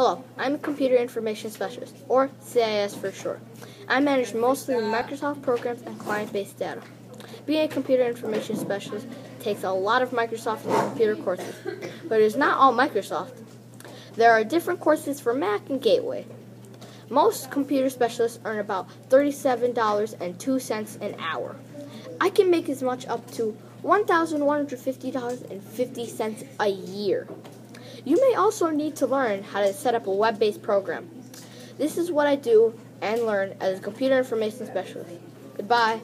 Hello, I'm a computer information specialist, or CIS for short. I manage mostly Microsoft programs and client-based data. Being a computer information specialist takes a lot of Microsoft and computer courses, but it is not all Microsoft. There are different courses for Mac and Gateway. Most computer specialists earn about $37.02 an hour. I can make as much up to $1,150.50 a year. You may also need to learn how to set up a web based program. This is what I do and learn as a computer information specialist. Goodbye.